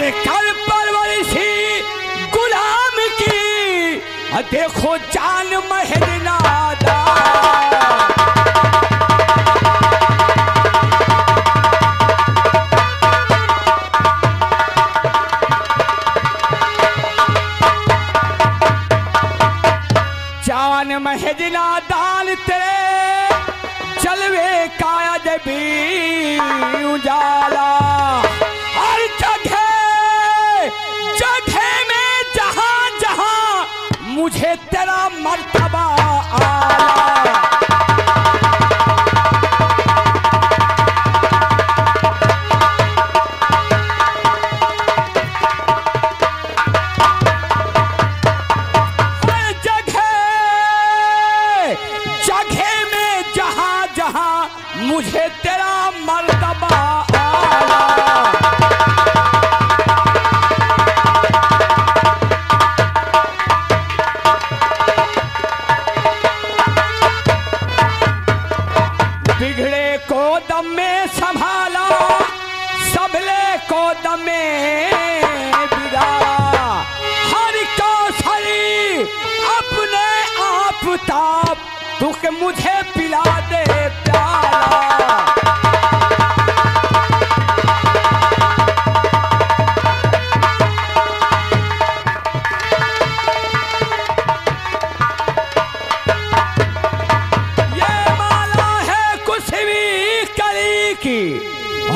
अरे कल परवरिशी गुलाम की। देखो जान महरनादा जान महजना दान तेरे जलवे काया जबी उजाला। मुझे तेरा मर्तबा जगह जगह में जहाँ जहाँ मुझे तेरा बिगड़े को दम में संभाला, सबले को दम में बिगाड़ा। हर सही अपने आप ताप, दुख मुझे पिला दे प्याला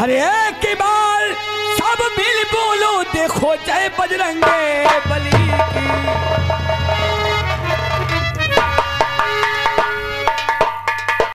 अरे की बार सब बिल बोलो देखो चाहे बजरंगे बली